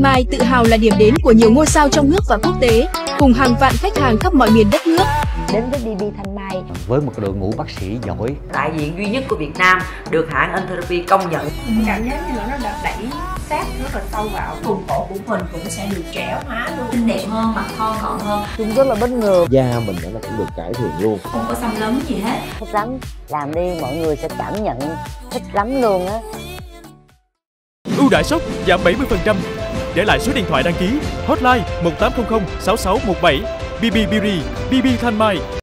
Mai tự hào là điểm đến của nhiều ngôi sao trong nước và quốc tế, cùng hàng vạn khách hàng khắp mọi miền đất nước. đến với BB Thanh Mai với một đội ngũ bác sĩ giỏi đại diện duy nhất của Việt Nam được hãng Entherapy công nhận. cảm giác như là nó đã đẩy sát rất là sâu vào vùng cổ của mình cũng sẽ được trẻ hóa luôn xinh đẹp hơn, mặt thon gọn hơn, chúng rất là bất ngờ da mình nó cũng được cải thiện luôn không có xăm lấn gì hết. thích lắm làm đi mọi người sẽ cảm nhận thích lắm luôn á ưu đãi sốc giảm 70%. Để lại số điện thoại đăng ký hotline 1800 6617 BB Beauty, BB Thanh Mai.